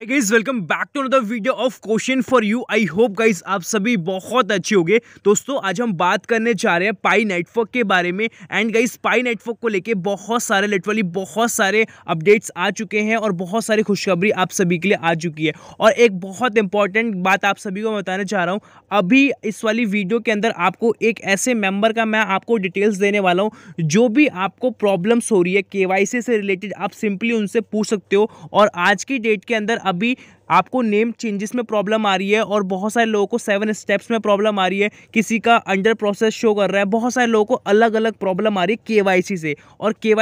Guys welcome back to another video of question for you I hope guys आप सभी बहुत अच्छे होंगे। दोस्तों, आज हम बात करने जा रहे हैं पाई नेटवर्क के बारे में। एंड गाइज़ पाई नेटवर्क को लेके बहुत सारे लिटरली बहुत सारे अपडेट्स आ चुके हैं और बहुत सारी खुशखबरी आप सभी के लिए आ चुकी है। और एक बहुत इंपॉर्टेंट बात आप सभी को बताने चाह रहा हूँ। अभी इस वाली वीडियो के अंदर आपको एक ऐसे मेंबर का मैं आपको डिटेल्स देने वाला हूँ, जो भी आपको प्रॉब्लम्स हो रही है के से रिलेटेड आप सिंपली उनसे पूछ सकते हो। और आज की डेट के अंदर अभी आपको नेम चेंजेस में प्रॉब्लम आ रही है और बहुत सारे लोगों को सेवन स्टेप्स में प्रॉब्लम आ रही है। किसी का अंडर प्रोसेस शो कर रहा है, बहुत सारे लोगों को अलग अलग प्रॉब्लम आ रही है के से। और के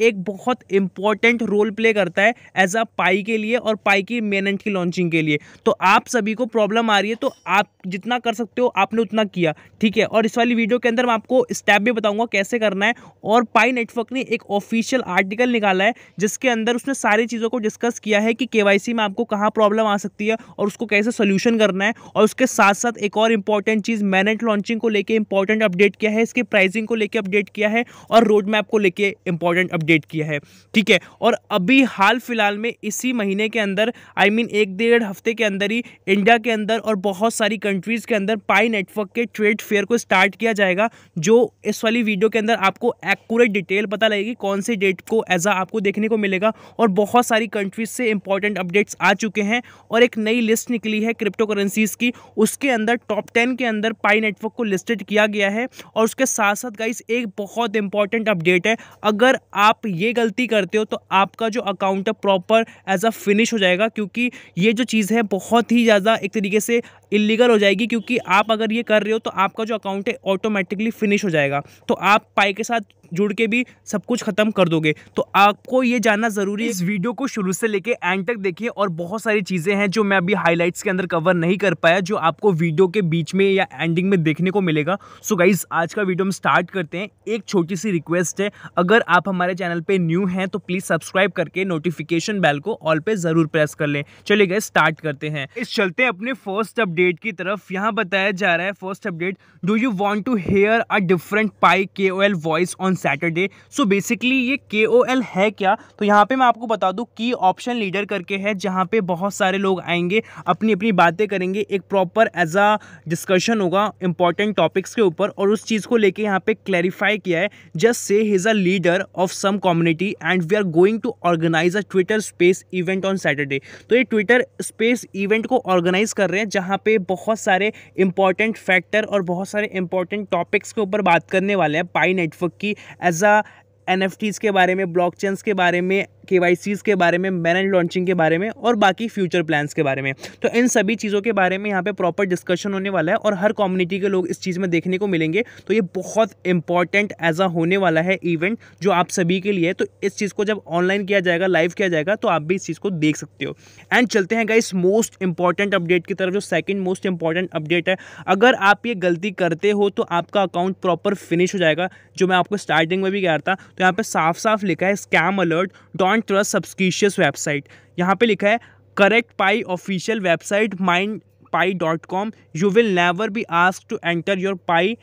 एक बहुत इंपॉर्टेंट रोल प्ले करता है एज अ पाई के लिए और पाई की मेनेंट की लॉन्चिंग के लिए। तो आप सभी को प्रॉब्लम आ रही है तो आप जितना कर सकते हो, आपने उतना किया, ठीक है? और इस वाली वीडियो के अंदर मैं आपको स्टेप भी बताऊँगा कैसे करना है। और पाई नेटवर्क ने एक ऑफिशियल आर्टिकल निकाला है, जिसके अंदर उसने सारी चीज़ों को डिस्कस किया है कि के में आपको कहाँ प्रॉब्लम प्रॉब्लम आ सकती है और उसको कैसे सोल्यूशन करना है और उसके साथ साथ एक और इंपॉर्टेंट चीज़ मैनेट लॉन्चिंग को लेकर इंपॉर्टेंट अपडेट किया है इसके प्राइसिंग को लेकर अपडेट किया है और रोड मैप को लेकर इंपॉर्टेंट अपडेट किया है ठीक है? और अभी हाल फ़िलहाल में इसी महीने के अंदर आई I मीन mean, एक डेढ़ हफ़्ते के अंदर ही इंडिया के अंदर और बहुत सारी कंट्रीज़ के अंदर पाई नेटवर्क के ट्रेड फेयर को स्टार्ट किया जाएगा जो इस वाली वीडियो के अंदर आपको एक्यूरेट डिटेल पता लगेगी कौन सी डेट को एज आपको देखने को मिलेगा और बहुत सारी कंट्रीज़ से इंपॉर्टेंट अपडेट्स आ चुके हैं। और एक नई लिस्ट निकली है क्रिप्टो करेंसीज की। उसके अंदर टॉप टेन के अंदर पाई नेटवर्क को लिस्टेड किया गया है और उसके साथ साथ गाइस एक बहुत इंपॉर्टेंट अपडेट है। अगर आप ये गलती करते हो तो आपका जो अकाउंट है प्रॉपर एज अ फिनिश हो जाएगा, क्योंकि ये जो चीज़ है, बहुत ही ज़्यादा एक तरीके से इलीगल हो जाएगी क्योंकि आप अगर ये कर रहे हो तो आपका जो अकाउंट है ऑटोमेटिकली फिनिश हो जाएगा। तो आप पाई के साथ जुड़ के भी सब कुछ खत्म कर दोगे। तो आपको ये जानना ज़रूरी है। इस वीडियो को शुरू से लेके एंड तक देखिए और बहुत सारी चीज़ें हैं जो मैं अभी हाईलाइट्स के अंदर कवर नहीं कर पाया, जो आपको वीडियो के बीच में या एंडिंग में देखने को मिलेगा। सो गाइज़ आज का वीडियो हम स्टार्ट करते हैं। एक छोटी सी रिक्वेस्ट है। अगर आप हमारे चैनल पर न्यू हैं तो प्लीज़ सब्सक्राइब करके नोटिफिकेशन बेल को ऑल पे ज़रूर प्रेस कर लें। चलिए गए स्टार्ट करते हैं। इस चलते हैं अपने फ़र्स्ट अपडेट की तरफ़ यहाँ बताया जा रहा है first update do you want to hear a different Pi K O L voice on Saturday so basically ये के ओ एल है क्या? तो यहाँ पे मैं आपको बता दूँ की ऑप्शन लीडर करके है, जहाँ पे बहुत सारे लोग आएँगे अपनी अपनी बातें करेंगे, एक प्रॉपर एज अ डिस्कशन होगा इंपॉर्टेंट टॉपिक्स के ऊपर, और उस चीज़ को लेके यहाँ पे क्लैरिफाई किया है just say his a leader of some community and we are going to organize a Twitter space event on Saturday तो ये ट्विटर स्पेस इवेंट को ऑर्गेनाइज कर रहे हैं, जहाँ पे बहुत सारे इंपॉर्टेंट फैक्टर और बहुत सारे इंपॉर्टेंट टॉपिक्स के ऊपर बात करने वाले हैं पाई नेटवर्क की एज अ एन के बारे में ब्लॉक के बारे में के के बारे में, मैन लॉन्चिंग के बारे में और बाकी फ्यूचर प्लान्स के बारे में। तो इन सभी चीज़ों के बारे में यहाँ पे प्रॉपर डिस्कशन होने वाला है और हर कम्युनिटी के लोग इस चीज़ में देखने को मिलेंगे। तो ये बहुत इंपॉर्टेंट एज होने वाला है इवेंट जो आप सभी के लिए तो इस चीज़ को जब ऑनलाइन किया जाएगा, लाइव किया जाएगा तो आप भी इस चीज़ को देख सकते हो। एंड चलते हैं गाइस, मोस्ट इंपॉर्टेंट अपडेट की तरफ़ जो सेकेंड मोस्ट इंपॉर्टेंट अपडेट है। अगर आप ये गलती करते हो तो आपका अकाउंट प्रॉपर फिनिश हो जाएगा, जो मैं आपको स्टार्टिंग में भी कह रहा था। तो यहाँ पर साफ़ साफ़ लिखा है, scam alert don't trust suspicious website यहाँ पे लिखा है correct Pi official website mine Pi dot com you will never be ask to enter your Pi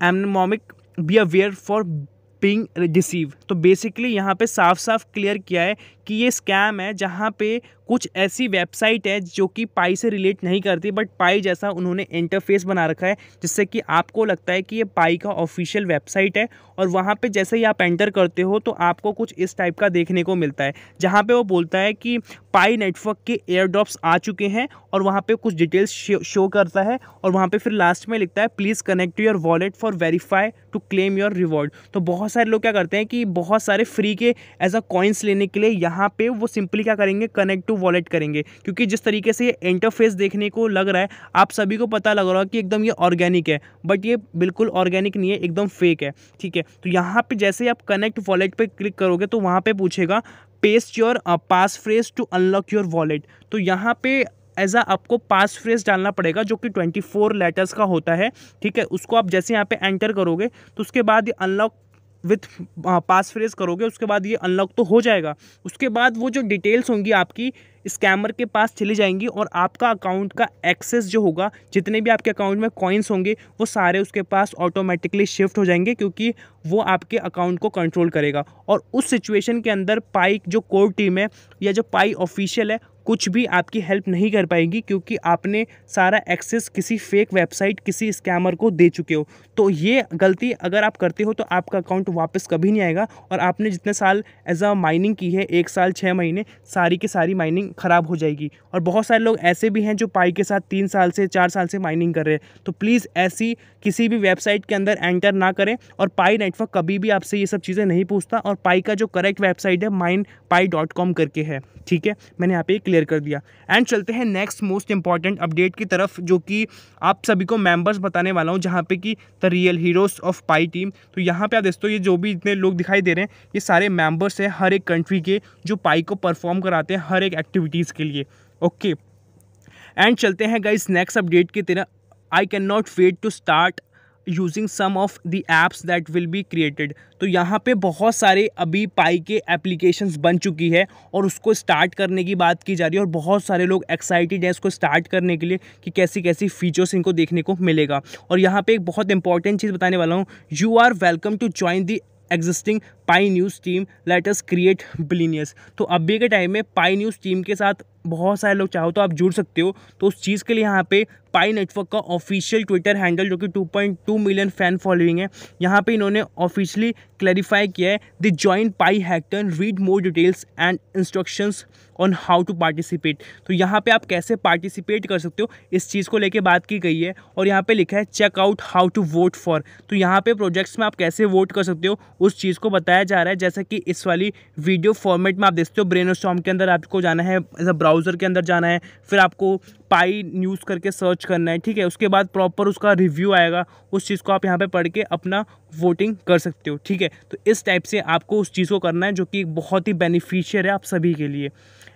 mnemonic be aware for being receive तो बेसिकली यहाँ पे साफ़ साफ़ क्लियर किया है कि ये स्कैम है जहाँ पे कुछ ऐसी वेबसाइट है जो कि पाई से रिलेट नहीं करती बट पाई जैसा उन्होंने इंटरफेस बना रखा है, जिससे कि आपको लगता है कि ये पाई का ऑफिशियल वेबसाइट है और वहाँ पे जैसे ही आप एंटर करते हो तो आपको कुछ इस टाइप का देखने को मिलता है। जहाँ पे वो बोलता है कि पाई नेटवर्क के एयर ड्रॉप्स आ चुके हैं और वहाँ पे कुछ डिटेल्स शो करता है और वहाँ पे फिर लास्ट में लिखता है please connect your wallet for verify to claim your reward तो बहुत सारे लोग क्या करते हैं कि बहुत सारे फ्री के एज अ कॉइन्स लेने के लिए यहाँ पे वो सिंपली क्या करेंगे कनेक्ट वॉलेट करेंगे। क्योंकि जिस तरीके से ये इंटरफेस देखने को लग रहा है, आप सभी को पता लग रहा है कि एकदम ये ऑर्गेनिक है। बट ये बिल्कुल ऑर्गेनिक नहीं है, एकदम फेक है। ठीक है? तो यहाँ पे जैसे आप कनेक्ट वॉलेट पे क्लिक करोगे तो वहाँ पे पूछेगा paste your passphrase to unlock your wallet तो यहाँ पे एज आ आपको पास फ्रेज डालना पड़ेगा, जो कि ट्वेंटी फोर लेटर्स का होता है। ठीक है? उसको आप जैसे यहाँ पे एंटर करोगे तो उसके बाद अनलॉक विथ पास फ्रेज करोगे, उसके बाद ये अनलॉक तो हो जाएगा। उसके बाद वो जो डिटेल्स होंगी आपकी स्कैमर के पास चली जाएँगी और आपका अकाउंट का एक्सेस जो होगा, जितने भी आपके अकाउंट में कॉइन्स होंगे, वो सारे उसके पास ऑटोमेटिकली शिफ्ट हो जाएँगे क्योंकि वो आपके अकाउंट को कंट्रोल करेगा। और उस सिचुएशन के अंदर पाई जो कोर टीम है या जो पाई ऑफिशियल है कुछ भी आपकी हेल्प नहीं कर पाएगी क्योंकि आपने सारा एक्सेस किसी फेक वेबसाइट किसी स्कैमर को दे चुके हो। तो ये गलती अगर आप करते हो तो आपका अकाउंट वापस कभी नहीं आएगा और आपने जितने साल एज अ माइनिंग की है, एक साल छः महीने, सारी की सारी माइनिंग ख़राब हो जाएगी। और बहुत सारे लोग ऐसे भी हैं जो पाई के साथ तीन साल से, चार साल से माइनिंग कर रहे हैं। तो प्लीज़ ऐसी किसी भी वेबसाइट के अंदर एंटर ना करें और पाई नेटवर्क कभी भी आपसे ये सब चीज़ें नहीं पूछता और पाई का जो करेक्ट वेबसाइट है माइन पाई डॉट कॉम करके है। ठीक है? मैंने यहाँ पे क्लियर कर दिया। एंड चलते हैं नेक्स्ट मोस्ट इंपॉर्टेंट अपडेट की तरफ़, जो कि आप सभी को मेंबर्स बताने वाला हूँ, जहाँ पे कि the real heroes of Pi team तो यहाँ पे आप दोस्तों ये जो भी इतने लोग दिखाई दे रहे हैं, ये सारे मेंबर्स हैं हर एक कंट्री के, जो पाई को परफॉर्म कराते हैं हर एक एक्टिविटीज़ के लिए। ओके एंड चलते हैं गाइस नेक्स्ट अपडेट की तरह। I can not wait to start using some of the apps that will be created तो यहाँ पे बहुत सारे अभी पाई के एप्लीकेशन बन चुकी है और उसको स्टार्ट करने की बात की जा रही है और बहुत सारे लोग एक्साइटेड हैं इसको स्टार्ट करने के लिए कि कैसी कैसी फीचर्स इनको देखने को मिलेगा। और यहाँ पे एक बहुत इंपॉर्टेंट चीज़ बताने वाला हूँ। You are welcome to join the existing Pi news team let's create billionaires तो अभी के टाइम में पाई न्यूज़ टीम के साथ बहुत सारे लोग चाहो तो आप जुड़ सकते हो। तो उस चीज़ के लिए यहाँ पे पाई नेटवर्क का ऑफिशियल ट्विटर हैंडल जो कि 2.2 मिलियन फ़ैन फॉलोइंग है, यहाँ पे इन्होंने ऑफिशियली क्लैरिफाई किया है the join Pi hackathon read more details and instructions on how to participate तो यहाँ पे आप कैसे पार्टिसिपेट कर सकते हो, इस चीज़ को लेके बात की गई है और यहाँ पे लिखा है check out how to vote for तो यहाँ पे प्रोजेक्ट्स में आप कैसे वोट कर सकते हो, उस चीज़ को बताया जा रहा है, जैसा कि इस वाली वीडियो फॉर्मेट में आप देखते हो ब्रेन के अंदर आपको जाना है एज ब्राउज़र के अंदर जाना है, फिर आपको पाई न्यूज़ करके सर्च करना है, ठीक है? उसके बाद प्रॉपर उसका रिव्यू आएगा, उस चीज़ को आप यहाँ पे पढ़ के अपना वोटिंग कर सकते हो, ठीक है? तो इस टाइप से आपको उस चीज़ को करना है, जो कि बहुत ही बेनिफिशियर है आप सभी के लिए।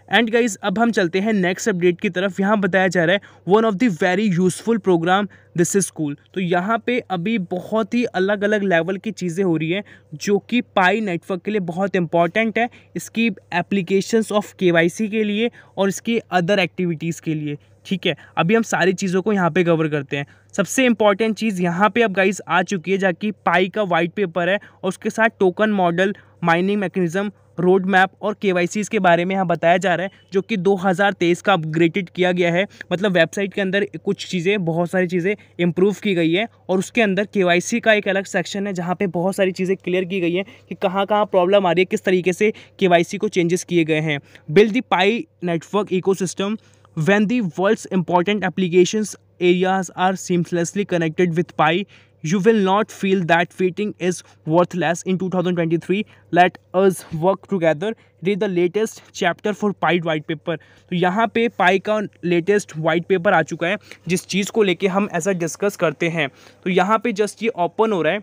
एंड गाइज़ अब हम चलते हैं नेक्स्ट अपडेट की तरफ़। यहाँ बताया जा रहा है one of the very useful program this is school तो यहाँ पे अभी बहुत ही अलग अलग लेवल की चीज़ें हो रही हैं, जो कि पाई नेटवर्क के लिए बहुत इंपॉर्टेंट है, इसकी एप्लीकेशंस ऑफ़ के के लिए और इसकी अदर एक्टिविटीज़ के लिए। ठीक है, अभी हम सारी चीज़ों को यहाँ पे कवर करते हैं। सबसे इंपॉर्टेंट चीज़ यहाँ पे अब गाइस आ चुकी है जाकि पाई का वाइट पेपर है और उसके साथ token model mining mechanism road map और के के बारे में यहाँ बताया जा रहा है, जो कि 2023 का अपग्रेडेड किया गया है। मतलब वेबसाइट के अंदर कुछ चीज़ें, बहुत सारी चीज़ें इंप्रूव की गई है और उसके अंदर के का एक अलग सेक्शन है, जहाँ पे बहुत सारी चीज़ें क्लियर की गई हैं कि कहाँ कहाँ प्रॉब्लम आ रही है, किस तरीके से के को चेंजेस किए गए हैं। Build the Pi network eco when the world's important applications areas are seamlessly connected with pi you will not feel that waiting is worthless in 2023 let us work together read the latest chapter for pi white paper तो यहाँ पे पाई का latest white paper आ चुका है जिस चीज़ को लेके हम ऐसा डिस्कस करते हैं तो यहाँ पे जस्ट ये ओपन हो रहा है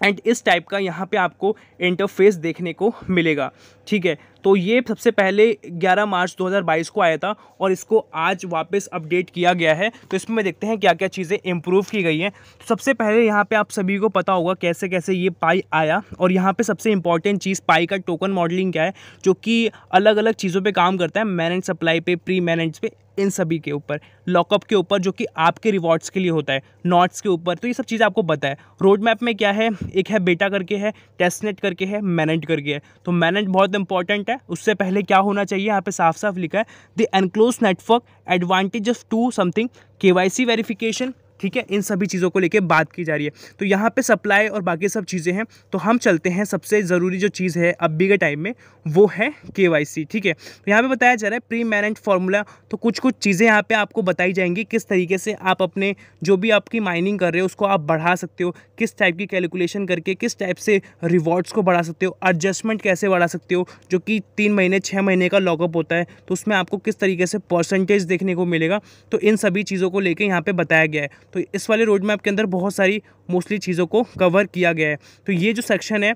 एंड इस टाइप का यहाँ पे आपको इंटरफेस देखने को मिलेगा। ठीक है? तो ये सबसे पहले 11 मार्च 2022 को आया था और इसको आज वापस अपडेट किया गया है। तो इसमें मैं देखते हैं क्या क्या चीज़ें इम्प्रूव की गई हैं। तो सबसे पहले यहाँ पे आप सभी को पता होगा कैसे कैसे ये पाई आया और यहाँ पे सबसे इंपॉर्टेंट चीज़ पाई का टोकन मॉडलिंग क्या है, जो कि अलग अलग चीज़ों पर काम करता है मैनेज सप्लाई पे प्री मैनेज पे इन सभी के ऊपर लॉकअप के ऊपर, जो कि आपके रिवॉर्ड्स के लिए होता है नॉट्स के ऊपर। तो ये सब चीज़ आपको है। रोड मैप में क्या है? एक है बेटा करके है टेस्टनेट करके है मैनेज करके है। तो मैनेज बहुत इंपॉर्टेंट है। उससे पहले क्या होना चाहिए? यहाँ पे साफ़ साफ़ लिखा है the enclose network advantage to something K Y C verification ठीक है, इन सभी चीज़ों को लेकर बात की जा रही है। तो यहाँ पे सप्लाई और बाकी सब चीज़ें हैं तो हम चलते हैं सबसे ज़रूरी जो चीज़ है अभी के टाइम में, वो है के ठीक है? तो यहाँ पर बताया जा रहा है प्री मैनेज फार्मूला तो कुछ कुछ चीज़ें यहाँ पर आपको बताई जाएँगी, किस तरीके से आप अपने जो भी आपकी माइनिंग कर रहे हो, उसको आप बढ़ा सकते हो, किस टाइप की कैलकुलेशन करके, किस टाइप से रिवॉर्ड्स को बढ़ा सकते हो एडजस्टमेंट कैसे बढ़ा सकते हो, जो कि तीन महीने छः महीने का लॉकअप होता है तो उसमें आपको किस तरीके से परसेंटेज देखने को मिलेगा तो इन सभी चीज़ों को लेकर यहाँ पर बताया गया है। तो इस वाले रोड मैप के अंदर बहुत सारी मोस्टली चीज़ों को कवर किया गया है। तो ये जो सेक्शन है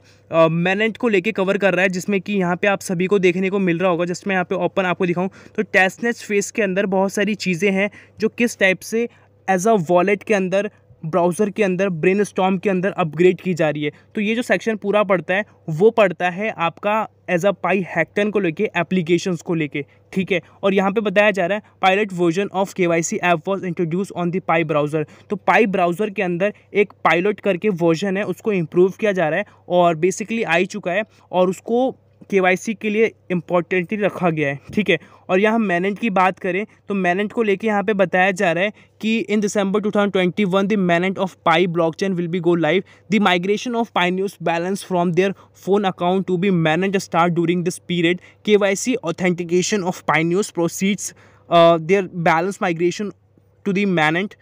मैनेट को लेके कवर कर रहा है, जिसमें कि यहाँ पे आप सभी को देखने को मिल रहा होगा। जस्ट जिसमें यहाँ पे ओपन आपको दिखाऊँ तो टेस्टनेस फेस के अंदर बहुत सारी चीज़ें हैं, जो किस टाइप से एज अ वॉलेट के अंदर ब्राउज़र के अंदर ब्रेन के अंदर अपग्रेड की जा रही है। तो ये जो सेक्शन पूरा पड़ता है, वो पड़ता है आपका एज अ पाई हैक्टन को लेके एप्लीकेशंस को लेके, ठीक है? और यहाँ पे बताया जा रहा है pilot version of K Y C app was introduce on the Pi browser तो पाई ब्राउज़र के अंदर एक पायलट करके वर्जन है, उसको इम्प्रूव किया जा रहा है और बेसिकली आ ही चुका है और उसको के के लिए इम्पोर्टेंटली रखा गया है, ठीक है? और यहाँ मैनेंट की बात करें तो मैनेंट को लेके यहाँ पे बताया जा रहा है कि in December 2021 the mainnet of Pi blockchain will be go live the migration of pioneers balance from their phone account to be manage start during this period K Y C authentication of pioneers proceeds their balance migration to the manant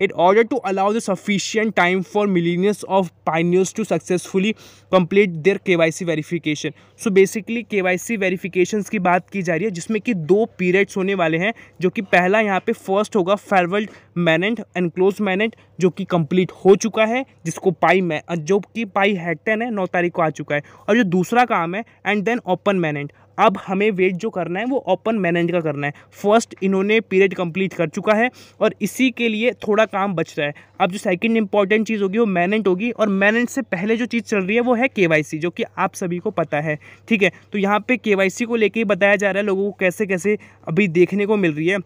in order to allow the sufficient time for millions of pioneers to successfully complete their KYC verification. So basically KYC verifications की बात की जा रही है जिसमें कि दो periods होने वाले हैं जो कि पहला यहाँ पे फ़र्स्ट होगा फेरवर्ल्ड मैनेंट एनक्लोज मैनेंट जो कि कंप्लीट हो चुका है जिसको पाई मै जो कि पाई हैक्टन है नौ तारीख को आ चुका है और जो दूसरा काम है एंड देन ओपन मैनेंट अब हमें वेट जो करना है, वो ओपन मैनेज का करना है। फ़र्स्ट इन्होंने पीरियड कंप्लीट कर चुका है और इसी के लिए थोड़ा काम बच रहा है। अब जो सेकंड इंपॉर्टेंट चीज़ होगी, वो मैनेंट होगी और मैनेंट से पहले जो चीज़ चल रही है, वो है के जो कि आप सभी को पता है। ठीक है? तो यहाँ पे के को लेके ही बताया जा रहा है लोगों को कैसे कैसे अभी देखने को मिल रही है।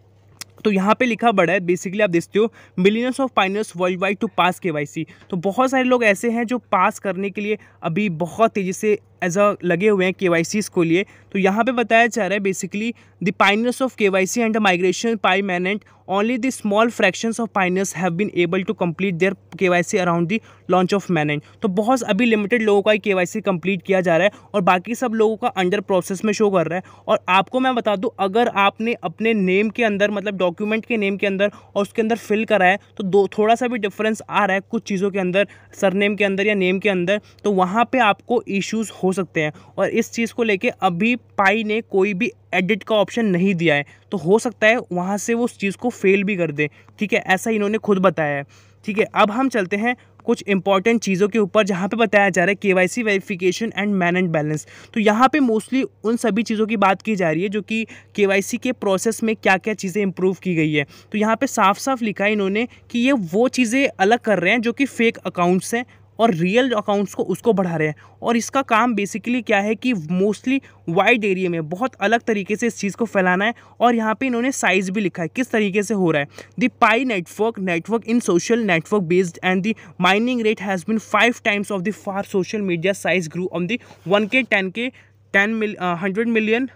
तो यहाँ पे लिखा बड़ा है बेसिकली आप देखते हो millions of pioneers worldwide to pass के तो बहुत सारे लोग ऐसे हैं जो पास करने के लिए अभी बहुत तेज़ी से एज अ लगे हुए हैं के को लिए तो यहाँ पे बताया जा रहा है basically the pioneers of K Y C and the migration Pi mainnet small fractions of pioneers have been able to complete their K Y C around the launch of mainnet तो बहुत अभी लिमिटेड लोगों का ही Y C complete किया जा रहा है और बाकी सब लोगों का अंडर प्रोसेस में शो कर रहा है। और आपको मैं बता दूँ, अगर आपने अपने नेम के अंदर मतलब डॉक्यूमेंट के नेम के अंदर और उसके अंदर फिल करा है तो दो, थोड़ा सा भी डिफरेंस आ रहा है कुछ चीज़ों के अंदर सरनेम के अंदर या नेम के अंदर तो वहाँ पर आपको इशूज़ सकते हैं। और इस चीज़ को लेके अभी पाई ने कोई भी एडिट का ऑप्शन नहीं दिया है। तो हो सकता है वहाँ से वो उस चीज़ को फेल भी कर दे। ठीक है? ऐसा इन्होंने खुद बताया है। ठीक है? अब हम चलते हैं कुछ इंपॉर्टेंट चीज़ों के ऊपर जहाँ पे बताया जा रहा है K Y C verification and mainnet balance तो यहाँ पे मोस्टली उन सभी चीज़ों की बात की जा रही है जो कि के वाई सी के प्रोसेस में क्या क्या चीज़ें इंप्रूव की गई है। तो यहाँ पे साफ़ साफ़ लिखा है इन्होंने कि ये वो चीज़ें अलग कर रहे हैं जो कि फेक अकाउंट्स हैं। और रियल अकाउंट्स को उसको बढ़ा रहे हैं। और इसका काम बेसिकली क्या है कि मोस्टली वाइड एरिया में, बहुत अलग तरीके से इस चीज़ को फैलाना है और यहाँ पे इन्होंने साइज़ भी लिखा है, किस तरीके से हो रहा है। The Pi network network in social network based and the mining rate has been five times of the far social media size grew on the one K ten K ten mil hundred million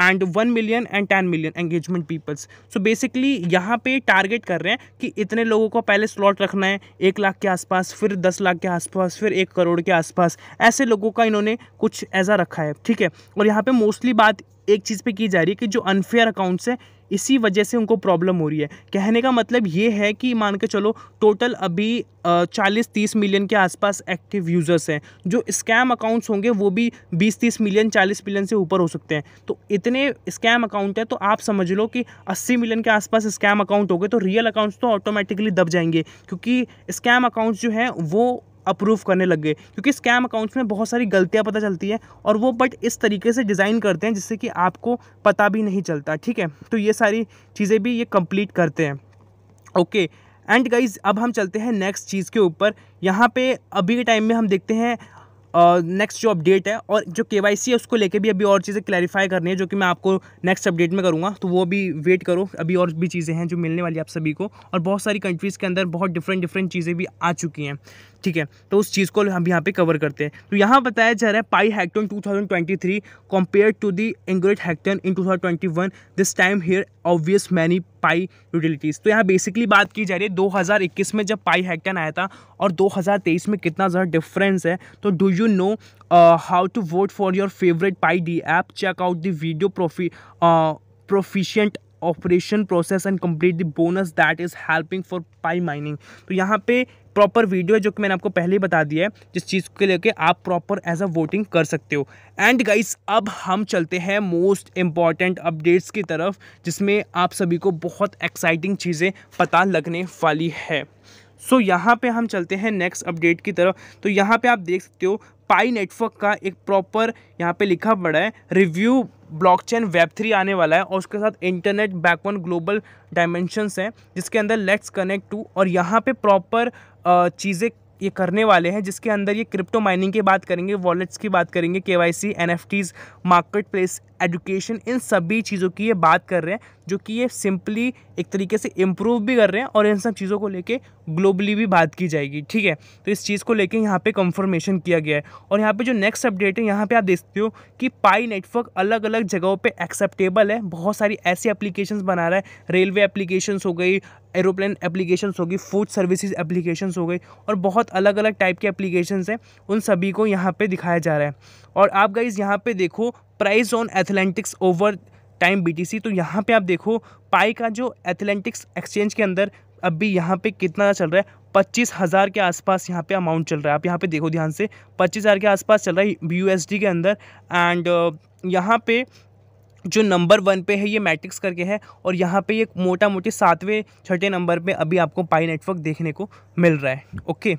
and one million and ten million engagement peoples so basically यहाँ पे target कर रहे हैं कि इतने लोगों को पहले स्लॉट रखना है, एक लाख के आसपास, फिर दस लाख के आसपास, फिर एक करोड़ के आसपास। ऐसे लोगों का इन्होंने कुछ ऐसा रखा है, ठीक है? और यहाँ पर मोस्टली बात एक चीज़ पे की जा रही है कि जो अनफेयर अकाउंट्स हैं इसी वजह से उनको प्रॉब्लम हो रही है। कहने का मतलब ये है कि मान के चलो टोटल अभी चालीस तीस मिलियन के आसपास एक्टिव यूज़र्स हैं। जो स्कैम अकाउंट्स होंगे, वो भी बीस तीस मिलियन चालीस मिलियन से ऊपर हो सकते हैं। तो इतने स्कैम अकाउंट हैं तो आप समझ लो कि अस्सी मिलियन के आसपास स्कैम अकाउंट हो गए तो रियल अकाउंट्स तो ऑटोमेटिकली दब जाएँगे। क्योंकि स्कैम अकाउंट्स जो हैं, वो अप्रूव करने लग गए। क्योंकि स्कैम अकाउंट्स में बहुत सारी गलतियाँ पता चलती हैं और वो बट इस तरीके से डिज़ाइन करते हैं जिससे कि आपको पता भी नहीं चलता, ठीक है? तो ये सारी चीज़ें भी ये कंप्लीट करते हैं। ओके एंड गाइज़ अब हम चलते हैं नेक्स्ट चीज़ के ऊपर। यहाँ पे अभी के टाइम में हम देखते हैं नेक्स्ट जो अपडेट है और जो के है उसको लेके भी अभी और चीज़ें क्लैरिफाई करनी है जो कि मैं आपको नेक्स्ट अपडेट में करूँगा। तो वो भी वेट करो, अभी और भी चीज़ें हैं जो मिलने वाली आप सभी को। और बहुत सारी कंट्रीज़ के अंदर बहुत डिफरेंट डिफरेंट चीज़ें भी आ चुकी हैं। ठीक है? तो उस चीज़ को हम यहाँ पे कवर करते हैं। तो यहाँ बताया जा रहा है Pi hackathon 2023 compare to the inaugural hackathon in 2021 this time here obvious many Pi utilities तो यहाँ बेसिकली बात की जा रही है 2021 में जब पाई हैक्टन आया था और 2023 में कितना ज़्यादा डिफरेंस है तो do you know how to vote for your favourite Pi D app check out the video profi proficient operation process and complete the bonus that is helping for Pi mining तो यहाँ पे proper video है जो कि मैंने आपको पहले ही बता दिया है जिस चीज़ के लेके आप प्रॉपर एज अ वोटिंग कर सकते हो। एंड गाइस अब हम चलते हैं मोस्ट इंपॉर्टेंट अपडेट्स की तरफ़ जिसमें आप सभी को बहुत एक्साइटिंग चीज़ें पता लगने वाली है। सो so, यहाँ पे हम चलते हैं नेक्स्ट अपडेट की तरफ़। तो यहाँ पे आप देख सकते हो पाई नेटवर्क का एक प्रॉपर यहाँ पे लिखा पड़ा है रिव्यू ब्लॉकचेन वेब थ्री आने वाला है और उसके साथ इंटरनेट बैकवन ग्लोबल डायमेंशंस हैं, जिसके अंदर लेट्स कनेक्ट टू और यहाँ पे प्रॉपर चीज़ें ये करने वाले हैं, जिसके अंदर ये क्रिप्टो माइनिंग की बात करेंगे वॉलेट्स की बात करेंगे K Y C N F Ts marketplace education इन सभी चीज़ों की ये बात कर रहे हैं, जो कि ये सिंपली एक तरीके से इम्प्रूव भी कर रहे हैं और इन सब चीज़ों को लेके ग्लोबली भी बात की जाएगी, ठीक है? तो इस चीज़ को लेके यहाँ पे कंफर्मेशन किया गया है। और यहाँ पे जो नेक्स्ट अपडेट है, यहाँ पे आप देखते हो कि पाई नेटवर्क अलग अलग जगहों पे एक्सेप्टेबल है। बहुत सारी ऐसी एप्लीकेशंस बना रहा है। रेलवे एप्लीकेशंस हो गई एरोप्लेन एप्लीकेशंस गई फ़ूड सर्विसेज़ एप्लीकेशंस हो गई और बहुत अलग अलग टाइप के एप्लीकेशंस हैं। उन सभी को यहाँ पर दिखाया जा रहा है। और आप गाइज़ यहाँ पे देखो price on athletics over time BTC तो यहाँ पे आप देखो, पाई का जो एथलेंटिक्स एक्सचेंज के अंदर अभी यहाँ पे कितना चल रहा है, पच्चीस हज़ार के आसपास यहाँ पे अमाउंट चल रहा है। आप यहाँ पे देखो ध्यान से, पच्चीस हज़ार के आसपास चल रहा है यू के अंदर। एंड यहाँ पे जो नंबर वन पे है, ये मैट्रिक्स करके है। और यहाँ पे ये मोटा मोटी सातवें, छठे नंबर पे अभी आपको पाई नेटवर्क देखने को मिल रहा है। ओके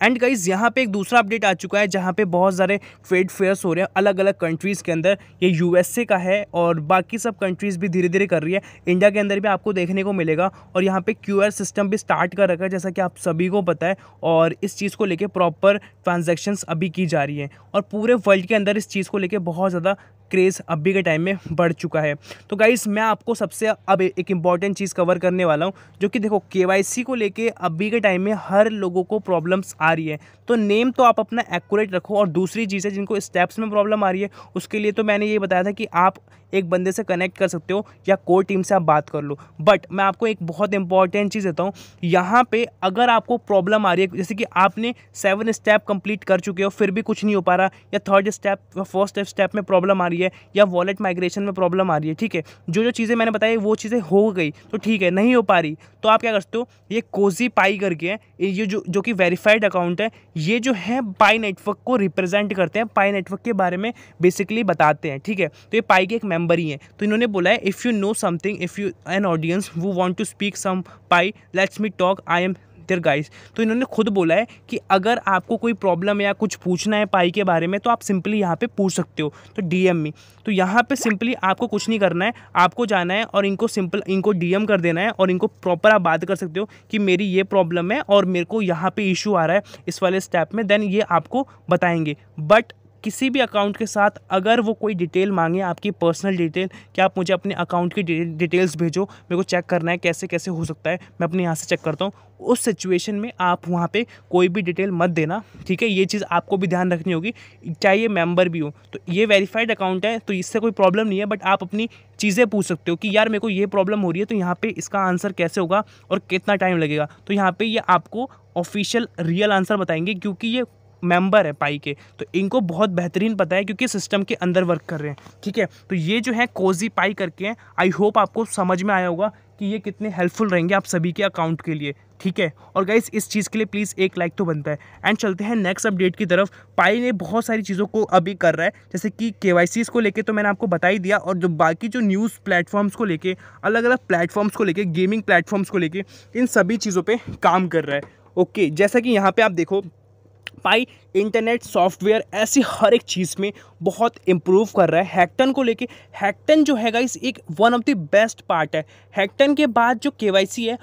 एंड गाइज़ यहाँ पे एक दूसरा अपडेट आ चुका है जहाँ पे बहुत सारे ट्रेड फेयर्स हो रहे हैं अलग अलग कंट्रीज़ के अंदर। ये यूएसए का है और बाकी सब कंट्रीज़ भी धीरे धीरे कर रही है। इंडिया के अंदर भी आपको देखने को मिलेगा और यहाँ पे क्यूआर सिस्टम भी स्टार्ट कर रखा है, जैसा कि आप सभी को पता है। और इस चीज़ को लेकर प्रॉपर ट्रांजेक्शन्स अभी की जा रही हैं। और पूरे वर्ल्ड के अंदर इस चीज़ को लेकर बहुत ज़्यादा क्रेज़ अभी के टाइम में बढ़ चुका है। तो गाइस मैं आपको सबसे अब एक इंपॉर्टेंट चीज़ कवर करने वाला हूँ, जो कि देखो के को लेके अभी के टाइम में हर लोगों को प्रॉब्लम्स आ रही है। तो नेम तो आप अपना एक्यूरेट रखो और दूसरी चीज़ जिनको स्टेप्स में प्रॉब्लम आ रही है, उसके लिए तो मैंने ये बताया था कि आप एक बंदे से कनेक्ट कर सकते हो या कोर टीम से आप बात कर लो। बट मैं आपको एक बहुत इंपॉर्टेंट चीज़ देता हूँ, यहाँ पे अगर आपको प्रॉब्लम आ रही है, जैसे कि आपने सेवन स्टेप कंप्लीट कर चुके हो, फिर भी कुछ नहीं हो पा रहा, या थर्ड स्टेप या फ़र्स्ट स्टेप में प्रॉब्लम आ रही है, या वॉलेट माइग्रेशन में प्रॉब्लम आ रही है, ठीक है? जो जो चीज़ें मैंने बताई, वो चीज़ें हो गई तो ठीक है, नहीं हो पा रही तो आप क्या करते हो, ये कोजी पाई करके ये जो जो कि वेरीफाइड अकाउंट है, ये जो है पाई नेटवर्क को रिप्रेजेंट करते हैं पाई नेटवर्क के बारे में बेसिकली बताते हैं, ठीक है? तो ये पाई के एक मेंबर ही हैं। तो इन्होंने बोला है if you know something if you an audience who want to speak some Pi let's me talk I am there guys तो इन्होंने खुद बोला है कि अगर आपको कोई प्रॉब्लम या कुछ पूछना है पाई के बारे में तो आप सिंपली यहाँ पे पूछ सकते हो तो डीएम में तो यहाँ पे सिंपली आपको कुछ नहीं करना है, आपको जाना है और इनको सिंपल इनको डीएम कर देना है और इनको प्रॉपर आप बात कर सकते हो कि मेरी ये प्रॉब्लम है और मेरे को यहाँ पर इशू आ रहा है इस वाले स्टेप में देन ये आपको बताएँगे. बट किसी भी अकाउंट के साथ अगर वो कोई डिटेल मांगे, आपकी पर्सनल डिटेल कि आप मुझे अपने अकाउंट की डिटेल्स भेजो, मेरे को चेक करना है, कैसे कैसे हो सकता है, मैं अपने यहाँ से चेक करता हूँ। उस सिचुएशन में आप वहाँ पे कोई भी डिटेल मत देना, ठीक है? ये चीज़ आपको भी ध्यान रखनी होगी, चाहे ये मेंबर भी हो। तो ये वेरीफाइड अकाउंट है तो इससे कोई प्रॉब्लम नहीं है बट आप अपनी चीज़ें पूछ सकते हो कि, यार, मेरे को ये प्रॉब्लम हो रही है तो यहाँ पे इसका आंसर कैसे होगा और कितना टाइम लगेगा? तो यहाँ पे ये आपको ऑफिशियल रियल आंसर बताएँगे, क्योंकि ये मेंबर है पाई के तो इनको बहुत बेहतरीन पता है क्योंकि सिस्टम के अंदर वर्क कर रहे हैं, ठीक है? तो ये जो है कोजी पाई करके हैं आई होप आपको समझ में आया होगा कि ये कितने हेल्पफुल रहेंगे आप सभी के अकाउंट के लिए, ठीक है? और गाइस इस चीज़ के लिए प्लीज़ एक लाइक तो बनता है। एंड चलते हैं नेक्स्ट अपडेट की तरफ़। पाई ने बहुत सारी चीज़ों को अभी कर रहा है, जैसे कि के को लेके तो मैंने आपको बता ही दिया, और जो बाकी जो न्यूज़ प्लेटफॉर्म्स को लेके अलग अलग प्लेटफॉर्म्स को लेके गेमिंग प्लेटफॉर्म्स को लेके, इन सभी चीज़ों पर काम कर रहा है। ओके जैसा कि यहाँ पर आप देखो पाई इंटरनेट सॉफ्टवेयर ऐसी हर एक चीज़ में बहुत इम्प्रूव कर रहा है। हैक्टन को लेके हैक्टन जो है इस एक one of the best part है। हैक्टन के बाद जो के है,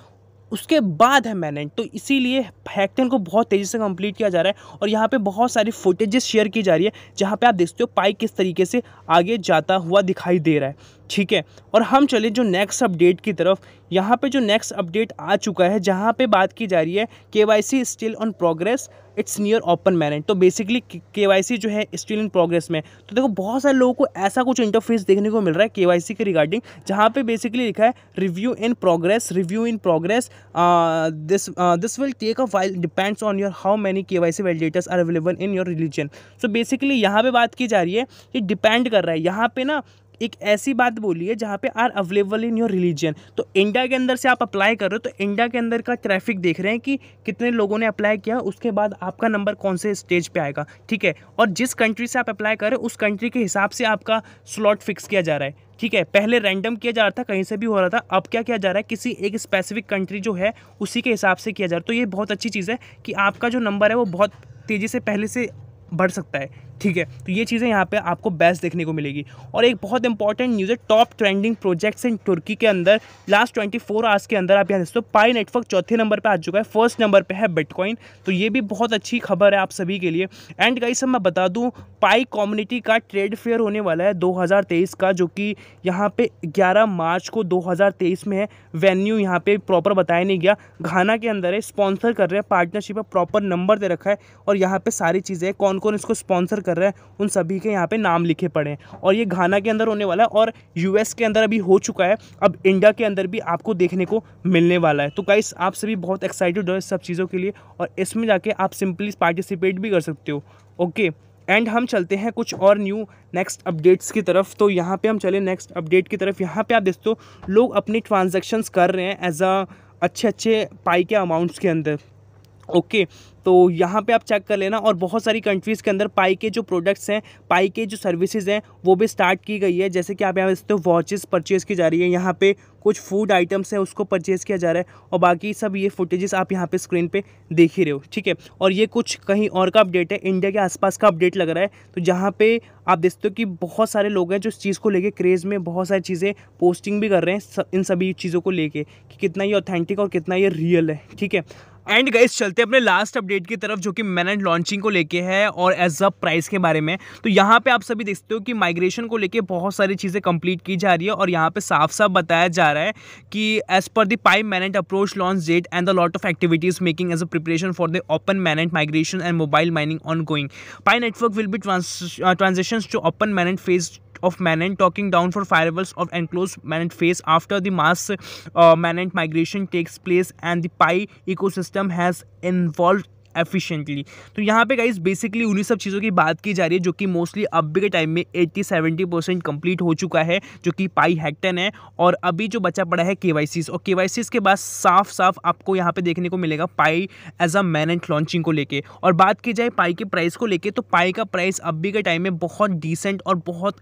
उसके बाद है मैनेंट तो इसीलिए हैक्टन को बहुत तेज़ी से कंप्लीट किया जा रहा है और यहाँ पे बहुत सारी फुटेजेस शेयर की जा रही है, जहाँ पे आप देखते हो पाई किस तरीके से आगे जाता हुआ दिखाई दे रहा है। ठीक है? और हम चले जो नेक्स्ट अपडेट की तरफ़। यहाँ पे जो नेक्स्ट अपडेट आ चुका है, जहाँ पे बात की जा रही है, K Y C still on progress it's near open mainnet तो बेसिकली के वाई सी जो है स्टिल इन प्रोग्रेस में। तो देखो, बहुत सारे लोगों को ऐसा कुछ इंटरफेस देखने को मिल रहा है के वाई सी के रिगार्डिंग जहाँ पे बेसिकली लिखा है review in progress review in progress this this will take a file depends on your how many K Y C validators are available in your religion so basically यहाँ पे बात की जा रही है ये डिपेंड कर रहा है। यहाँ पे ना एक ऐसी बात बोली है जहाँ पे are available in your religion तो इंडिया के अंदर से आप अप्लाई कर रहे हो तो इंडिया के अंदर का ट्रैफ़िक देख रहे हैं कि कितने लोगों ने अप्लाई किया, उसके बाद आपका नंबर कौन से स्टेज पे आएगा, ठीक है? और जिस कंट्री से आप अप्लाई कर रहे हो, उस कंट्री के हिसाब से आपका स्लॉट फिक्स किया जा रहा है, ठीक है? पहले रैंडम किया जा रहा था, कहीं से भी हो रहा था, अब क्या किया जा रहा है? किसी एक स्पेसिफिक कंट्री जो है, उसी के हिसाब से किया जा रहा है। तो ये बहुत अच्छी चीज़ है कि आपका जो नंबर है, वो बहुत तेज़ी से पहले से बढ़ सकता है। ठीक है? तो ये चीज़ें यहाँ पे आपको बेस्ट देखने को मिलेगी। और एक बहुत इंपॉर्टेंट न्यूज़ है टॉप ट्रेंडिंग प्रोजेक्ट्स इन तुर्की के अंदर। लास्ट ट्वेंटी फोर आवर्स के अंदर आप यहाँ देखते हो पाई नेटवर्क चौथे नंबर पर आ चुका है फ़र्स्ट नंबर पर है बिटकॉइन तो ये भी बहुत अच्छी खबर है आप सभी के लिए। एंड गाइस मैं बता दूँ पाई कम्युनिटी का ट्रेड फेयर होने वाला है दो हज़ार तेईस का, जो कि यहाँ पे ग्यारह मार्च को दो हज़ार तेईस में है। वेन्यू यहाँ पे प्रॉपर बताया नहीं गया। घाना के अंदर है स्पॉन्सर कर रहे हैं पार्टनरशिप है प्रॉपर नंबर दे रखा है। और यहाँ पे सारी चीज़ें कौन कौन इसको स्पॉन्सर कर रहा है, उन सभी के यहाँ पे नाम लिखे पड़े हैं। और ये घाना के अंदर होने वाला है और यूएस के अंदर अभी हो चुका है। अब इंडिया के अंदर भी आपको देखने को मिलने वाला है। तो गाइस आप सभी बहुत एक्साइटेड हो सब चीज़ों के लिए और इसमें जाके आप सिंपली पार्टिसिपेट भी कर सकते हो। ओके एंड हम चलते हैं कुछ और न्यू नेक्स्ट अपडेट्स की तरफ़। तो यहाँ पे हम चले नेक्स्ट अपडेट की तरफ़। यहाँ पे आप देखते हो, लोग अपनी ट्रांजेक्शन्स कर रहे हैं एज अ अच्छे अच्छे पाई के अमाउंट्स के अंदर। ओके तो यहाँ पे आप चेक कर लेना और बहुत सारी कंट्रीज़ के अंदर पाई के जो प्रोडक्ट्स हैं पाई के जो सर्विसेज़ हैं, वो भी स्टार्ट की गई है। जैसे कि आप यहाँ देखते हो वॉचेस परचेज़ की जा रही है। यहाँ पे कुछ फ़ूड आइटम्स हैं, उसको परचेज़ किया जा रहा है और बाकी सब ये फुटेजेस आप यहाँ पे स्क्रीन पे देख ही रहे हो, ठीक है? और ये कुछ कहीं और का अपडेट है। इंडिया के आसपास का अपडेट लग रहा है। तो जहाँ पे आप देखते हो कि बहुत सारे लोग हैं जो इस चीज़ को लेके क्रेज़ में बहुत सारी चीज़ें पोस्टिंग भी कर रहे हैं इन सभी चीज़ों को लेके कि कितना ये ऑथेंटिक और कितना ये रियल है, ठीक है? एंड गाइस चलते अपने लास्ट अपडेट की तरफ़, जो कि मैंने लॉन्चिंग को लेके है और एज अ प्राइस के बारे में। तो यहाँ पे आप सभी देखते हो कि माइग्रेशन को लेके बहुत सारी चीज़ें कंप्लीट की जा रही है और यहाँ पे साफ़ साफ़ बताया जा रहा है कि as per the Pi mainnet approach launch date and the lot of activities making as a preparation for the open mainnet migration and mobile mining ongoing Pi network will be transaction to open mainnet phase of Manent talking down for firewalls of enclosed Manent phase after the mass uh, Manent migration takes place and the Pi ecosystem has involved efficiently तो यहाँ पे guys basically उन्हीं सब चीज़ों की बात की जा रही है जो कि मोस्टली अब के टाइम में 80 70 परसेंट कंप्लीट हो चुका है जो कि पाई हैक्टन है और अभी जो बचा पड़ा है के और के के बाद साफ़ साफ़ आपको यहाँ पे देखने को मिलेगा Pi as a mainnet launching को लेके। और बात की जाए पाई के प्राइस को लेके तो पाई का प्राइस अभी के टाइम में बहुत डिसेंट और बहुत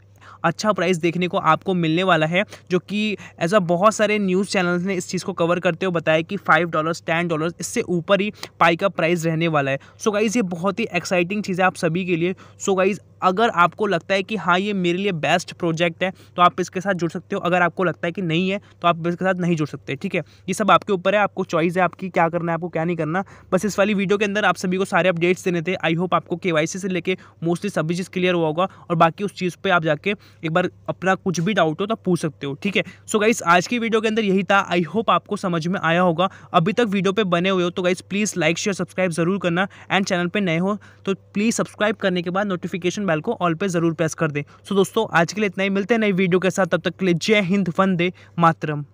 अच्छा प्राइस देखने को आपको मिलने वाला है, जो कि ऐसा बहुत सारे न्यूज़ चैनल्स ने इस चीज़ को कवर करते हुए बताया कि फाइव डॉलर्स टेन डॉलर्स इससे ऊपर ही पाई का प्राइस रहने वाला है। सो so गाइज़ ये बहुत ही एक्साइटिंग चीज़ है आप सभी के लिए। सो so गाइज़ अगर आपको लगता है कि हाँ ये मेरे लिए बेस्ट प्रोजेक्ट है तो आप इसके साथ जुड़ सकते हो। अगर आपको लगता है कि नहीं है तो आप इसके साथ नहीं जुड़ सकते, ठीक है? ये सब आपके ऊपर है, आपको चॉइस है, आपकी क्या करना है, आपको क्या नहीं करना। बस इस वाली वीडियो के अंदर आप सभी को सारे अपडेट्स देने थे। आई होप आपको के से लेके मोस्टली सभी चीज़ क्लियर हुआ होगा और बाकी उस चीज़ पर आप जाके एक बार अपना कुछ भी डाउट हो तो पूछ सकते हो, ठीक है? सो गाइस आज की वीडियो के अंदर यही था। आई होप आपको समझ में आया होगा। अभी तक वीडियो पे बने हुए हो तो guys please like share subscribe ज़रूर करना। एंड चैनल पे नए हो तो प्लीज़ सब्सक्राइब करने के बाद नोटिफिकेशन बेल को ऑल पे ज़रूर प्रेस कर दें। सो दोस्तों, आज के लिए इतना ही। मिलते हैं नई वीडियो के साथ। तब तक के लिए जय हिंद, वंदे मातरम।